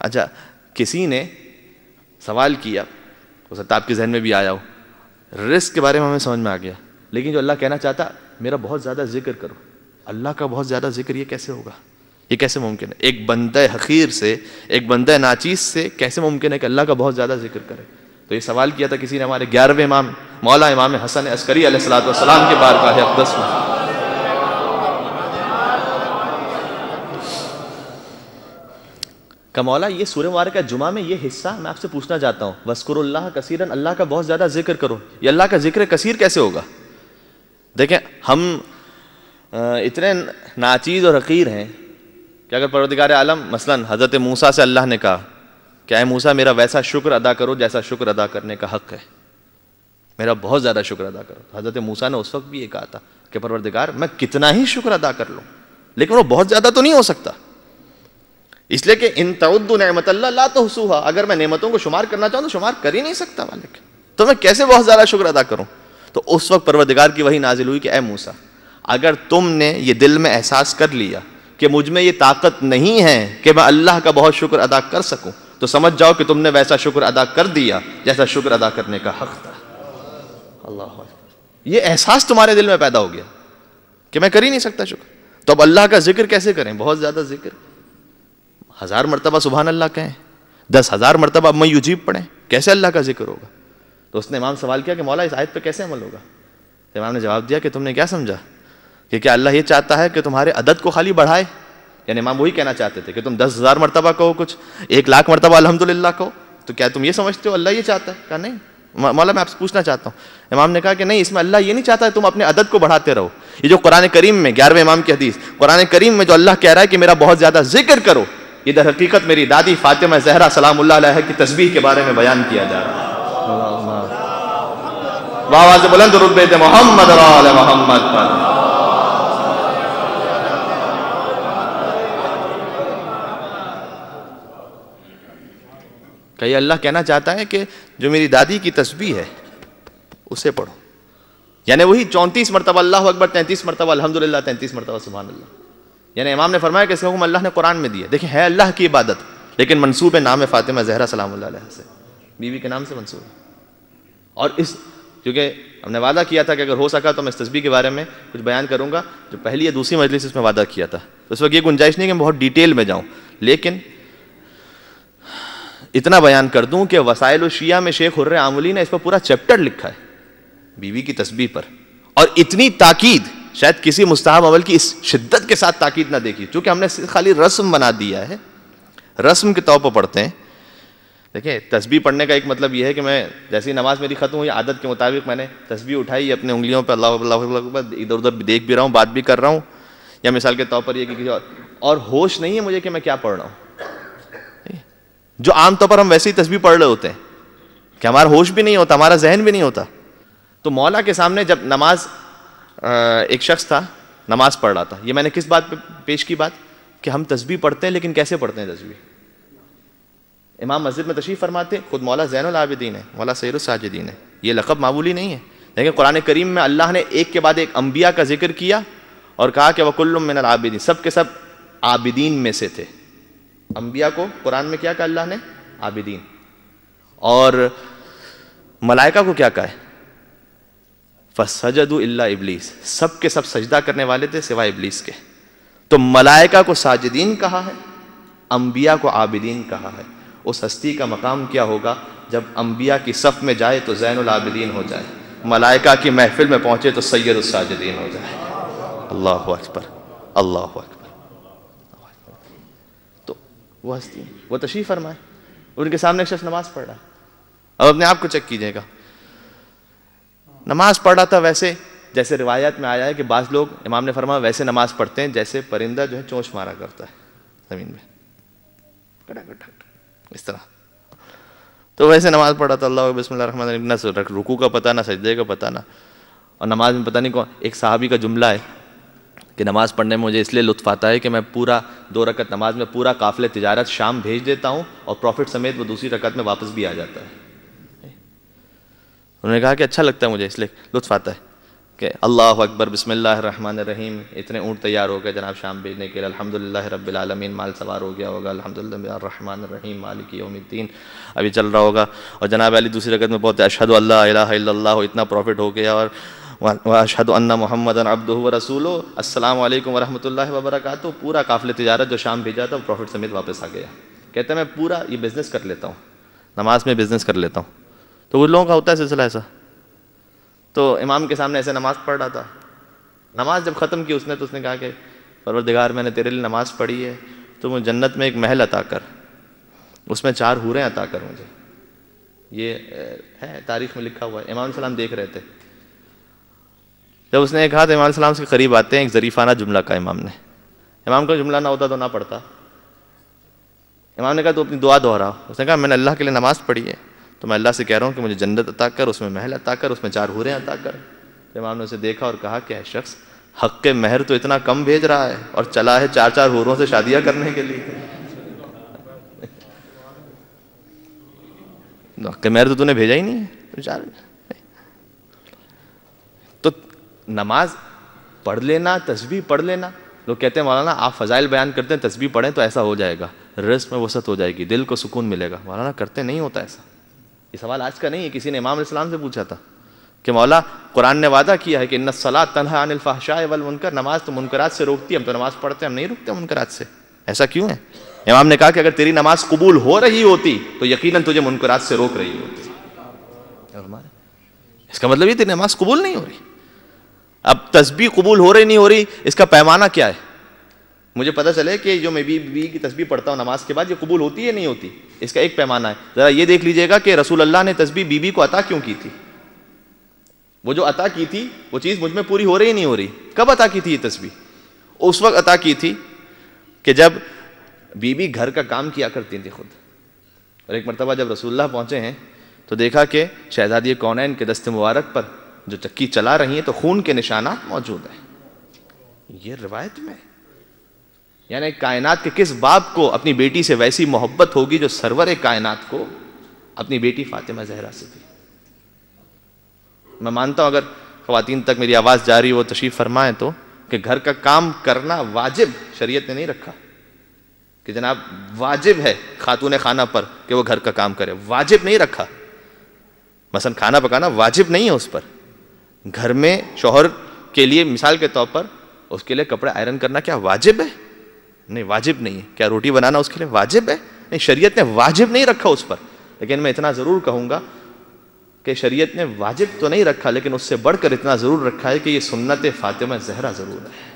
अच्छा किसी ने सवाल किया, हो सकता आपके जहन में भी आया हो, रिस्क के बारे में हमें समझ में आ गया, लेकिन जो अल्लाह कहना चाहता, मेरा बहुत ज़्यादा ज़िक्र करो। अल्लाह का बहुत ज़्यादा ज़िक्र ये कैसे होगा? ये कैसे मुमकिन है? एक बंद हकीर से, एक बंद नाचीस से कैसे मुमकिन है कि अल्लाह का बहुत ज़्यादा ज़िक्र करे? तो ये सवाल किया था किसी ने, हमारे ग्यारहवें इमाम मौला इमाम हसन अस्करी सलाम के बार का है अकदस में। का मौला, ये सूर्य मुबारक जुमा में ये हिस्सा मैं आपसे पूछना चाहता हूँ। वस्कुरल्लाह कसीरन, अल्लाह का बहुत ज़्यादा ज़िक्र करो। ये अल्लाह का ज़िक्र कसीर कैसे होगा? देखें, हम इतने नाचीज़ और हकीर हैं कि अगर परवदिगार आलम, मसलन हज़रत मूसा से अल्लाह ने कहा, क्या मूसा, मेरा वैसा शुक्र अदा करो जैसा शुक्र अदा करने का हक़ है। मेरा बहुत ज़्यादा शुक्र अदा करो। हज़रत मूसा ने उस वक्त भी ये कहा था कि, परवरदिगार, मैं कितना ही शुक्र अदा कर लूँ, लेकिन वो बहुत ज़्यादा तो नहीं हो सकता। इसलिए कि इन तउद्दु नमत ला तो हुआ अगर मैं नेमतों को शुमार करना चाहूँ तो शुमार कर ही नहीं सकता मालिक। तो मैं कैसे बहुत ज़्यादा शुक्र अदा करूँ? तो उस वक्त परवरदिगार की वही नाजिल हुई कि, ए मूसा, अगर तुमने ये दिल में एहसास कर लिया कि मुझमें ये ताकत नहीं है कि मैं अल्लाह का बहुत शुक्र अदा कर सकूँ तो समझ जाओ कि तुमने वैसा शुक्र अदा कर दिया जैसा शुक्र अदा करने का हक था। अल्लाह ये एहसास तुम्हारे दिल में पैदा हो गया कि मैं कर ही नहीं सकता शुक्र। तो अब अल्लाह का ज़िक्र कैसे करें? बहुत ज़्यादा ज़िक्र। हज़ार मरतबा सुबह अल्लाह कहें, दस हज़ार मरतबा अब मैं युजीब पढ़ें। कैसे अल्लाह का ज़िक्र होगा? तो उसने इमाम सवाल किया कि मौला, इस आयत पर कैसे अमल होगा? तो इमाम ने जवाब दिया कि तुमने क्या समझा? कि क्या अल्लाह ये चाहता है कि तुम्हारे अदद को खाली बढ़ाए? यानी इमाम वही कहना चाहते थे कि तुम दस हज़ार मरतबा कहो कुछ, एक लाख मरतबा अलहमदिल्ला कहो। तो क्या तुम ये समझते हो, अल्लाह ये चाहता है? क्या नहीं। मौला मैं आपसे पूछना चाहता हूँ इमाम ने कहा कि नहीं इसमें अल्लाह ये नहीं चाहता है तुम अपने अदद को बढ़ाते रहो ये जो कुरान करीम में ग्यारहवें इमाम की हदीस कुरान करीम में जो अल्लाह कह रहा है कि मेरा बहुत ज़्यादा ज़िक्र करो ये दर हकीकत मेरी दादी फातिमा जहरा सलाम की तस्वीर के बारे में बयान किया जा रहा है आवाज़ बुलंद रुबे मोहम्मद मोहम्मद पर कहीं अल्लाह कहना चाहता है कि जो मेरी दादी की तस्वीर है, उसे पढ़ो। यानी वही चौंतीस मरतबा, अल्लाह अकबर तैंतीस मरतबा अलहमदिल्ला तैंतीस मरतबा सुबह अल्लाह यानी इमाम ने फरमाया कि इसका हुक्म अल्लाह ने कुरान में दिया देखिए, है अल्लाह की इबादत, लेकिन मनसूब है नाम फ़ातिमा जहरा सलाम से। बीवी के नाम से मनसूब है। और इस, क्योंकि हमने वादा किया था कि अगर हो सका तो मैं इस तस्वीर के बारे में कुछ बयान करूँगा। जो पहली या दूसरी मजलिस इसमें वादा किया था। तो इस वक्त ये गुंजाइश नहीं कि मैं बहुत डिटेल में जाऊँ, लेकिन इतना बयान कर दूँ कि वसाइल शिया में शेख हुर्र आमली ने इस पर पूरा चैप्टर लिखा है, बीवी की तस्वीर पर। और इतनी ताकीद, शायद किसी मुस्ताहब अमल की इस शिद्दत के साथ ताकीद ना देखी, क्योंकि हमने खाली रस्म बना दिया है। रस्म के तौर पर पढ़ते हैं। देखिए तस्बी पढ़ने का एक मतलब यह है कि मैं, जैसी नमाज़ मेरी ख़त्म हुई, आदत के मुताबिक मैंने तस्बी उठाई अपने उंगलियों पर अल्लाह अल्लाह इधर उधर देख भी रहा हूँ, बात भी कर रहा हूँ। या मिसाल के तौर पर यह कि और होश नहीं है मुझे कि मैं क्या पढ़ रहा हूँ। जो आमतौर पर हम वैसे ही तस्वीर पढ़ रहे होते हैं, कि हमारा होश भी नहीं होता, हमारा जहन भी नहीं होता। तो मौला के सामने जब नमाज़ एक शख्स था, नमाज़ पढ़ रहा था, ये मैंने किस बात पे पेश की बात? कि हम तस्वीर पढ़ते हैं, लेकिन कैसे पढ़ते हैं तस्वीर? इमाम मस्जिद में तशरीफ़ फरमाते खुद मौला जैन आबिदीन है, मौला सैर साजिदीन है। ये लकब मामूली नहीं है। लेकिन कुरान करीम में अल्लाह ने एक के बाद एक अम्बिया का ज़िक्र किया और कहा कि वकुल्लुम मिनल आबिदीन सब के सब आबिदीन में से थे। अम्बिया को कुरान में क्या कहा अल्लाह ने? आबिदीन। और मलाइका को क्या कहा है? फसजदु इल्ला इबलीस। सब के सब सजदा करने वाले थे सिवाय इबलीस के। तो मलाइका को साजिदीन कहा है, अंबिया को आबिदीन कहा है। उस हस्ती का मकाम क्या होगा? जब अंबिया की सफ़ में जाए तो जैन आबिदीन हो जाए। मलाइका की महफिल में पहुँचे तो सैयद साजिदीन हो जाए। अल्लाह अकबर। अल्लाह अकबर। वो हस्ती वो तशीफ फरमाए। उनके सामने शख्स नमाज़ पढ़ रहा है। अब अपने आप को चेक कीजिएगा। नमाज़ पढ़ रहा था वैसे, जैसे रिवायत में आया है कि बाज़ लोग, इमाम ने फरमाया, वैसे नमाज़ पढ़ते हैं, जैसे परिंदा जो है चोंच मारा करता है, ज़मीन में। इस तरह। तो वैसे नमाज़ पढ़ा था, अल्लाह बिस्मिल्लाह ना रुकू का पता, ना सजदे का पता, ना। और नमाज़ में पता नहीं कौन, एक साहबी का जुमला है कि नमाज़ पढ़ने में मुझे इसलिए लुत्फ आता है कि मैं पूरा दो रकत नमाज़ में पूरा काफिले तिजारत शाम भेज देता हूँ और प्रॉफिट समेत वो दूसरी रकत में वापस भी आ जाता है। उन्होंने कहा कि अच्छा लगता है मुझे, इसलिए लुत्फ आता है कि अल्लाह अकबर रहीम इतने ऊँट तैयार हो गए जनाब शाम भेजने के लिए। अल्हम्दुलिल्लाह रब्बिल आलमीन, माल सवार हो गया होगा। अल्हम्दुलिल्लाह रहीम मालिक यौमिद्दीन, अभी चल रहा होगा। और जनाब अली दूसरी रकत में बहुत अशहद अल्लाह इतना प्रॉफिट हो गया और अशहद अन्ना मोहम्मद अब्दू रसूल अस्सलाम वालेकुम वबरकातुहू पूरा काफिल तजारत जो शाम भेजा था प्रॉफिट समेत वापस आ गया। कहते हैं, मैं पूरा ये बिज़नेस कर लेता हूँ। नमाज़ में बिज़नेस कर लेता हूँ। तो उन लोगों का होता है सिलसिला ऐसा। तो इमाम के सामने ऐसे नमाज़ पढ़ रहा था। नमाज़ जब ख़त्म की उसने तो उसने कहा कि, परवरदिगार, मैंने तेरे लिए नमाज़ पढ़ी है। तो मुझे जन्नत में एक महल अता कर। उसमें चार हूरें अता कर मुझे। ये है, तारीख में लिखा हुआ है। इमाम सलाम देख रहे थे। जब उसने कहा तो इमाम सलाम के करीब आते हैं, एक ज़रीफ़ाना जुमला का इमाम ने। इमाम का जुमला ना होता तो ना पढ़ता। इमाम ने कहा तो अपनी दुआ दोहरा उसने कहा, मैंने अल्लाह के लिए नमाज़ पढ़ी है तो मैं अल्लाह से कह रहा हूँ कि मुझे जन्नत अता कर, उसमें महल अता कर, उसमें चार हूरें अता कर। तो इमाम ने उसे देखा और कहा कि शख्स, हक के महर तो इतना कम भेज रहा है और चला है चार चार हूरों से शादियाँ करने के लिए। हक के महर तो तूने भेजा ही नहीं है तो तो नमाज़ पढ़ लेना तस्वीर पढ़ लेना। लोग कहते हैं, मौलाना, आप फजाइल बयान करते हैं तस्वीर पढ़ें तो ऐसा हो जाएगा। रस में वसत हो जाएगी, दिल को सुकून मिलेगा। मौलाना, करते नहीं होता ऐसा। ये सवाल आज का नहीं है, किसी ने इमाम इस्लाम से पूछा था कि, मौला, कुरान ने वादा किया है कि इन सलाह तनहा अनिलफाशाह वल मुनकर। नमाज़ तो मुनकरात से रोकती है, हम तो नमाज़ पढ़ते हैं, हम नहीं रुकते मुनकरात से। ऐसा क्यों है? इमाम ने कहा कि अगर तेरी नमाज़ कबूल हो रही होती तो यकीनन तुझे मुनकरात से रोक रही होती। इसका मतलब ये तेरी नमाज़ कबूल नहीं हो रही। अब तस्बी कबूल हो रही, नहीं हो रही, इसका पैमाना क्या है? मुझे पता चले कि जो मैं बीबी की तस्बी पढ़ता हूँ नमाज़ के बाद, ये कबूल होती है नहीं होती? इसका एक पैमाना है। ज़रा ये देख लीजिएगा कि रसूल अल्लाह ने तस्बी बीबी को अता क्यों की थी? वो जो अता की थी, वो चीज़ मुझमें पूरी हो रही, नहीं हो रही? कब अता की थी ये तस्बी उस वक्त अता की थी कि जब बीबी घर का काम किया करती थी खुद। और एक मरतबा जब रसूल्ला पहुँचे हैं तो देखा कि शहजादी कौन के दस्त मुबारक पर? जो चक्की चला रही है तो खून के निशानात मौजूद हैं। ये रिवायत में। यानी कायनात के किस बाप को अपनी बेटी से वैसी मोहब्बत होगी जो सरवर कायनात को अपनी बेटी फातिमा जहरा से थी? मैं मानता हूँ, अगर खातन तक मेरी आवाज़ जा रही हो तशीफ फरमाएँ तो कि घर का काम करना वाजिब शरीयत ने नहीं रखा। कि जनाब, वाजिब है खातून खाना पर कि वो घर का काम करे। वाजिब नहीं रखा। मसन खाना पकाना वाजिब नहीं है उस पर। घर में शोहर के लिए मिसाल के तौर पर उसके लिए कपड़े आयरन करना क्या वाजिब है? नहीं, वाजिब नहीं है। क्या रोटी बनाना उसके लिए वाजिब है? नहीं, शरीयत ने वाजिब नहीं रखा उस पर। लेकिन मैं इतना ज़रूर कहूँगा कि शरीयत ने वाजिब तो नहीं रखा, लेकिन उससे बढ़कर इतना ज़रूर रखा है कि ये सुन्नत फ़ातिमा जहरा ज़रूर है।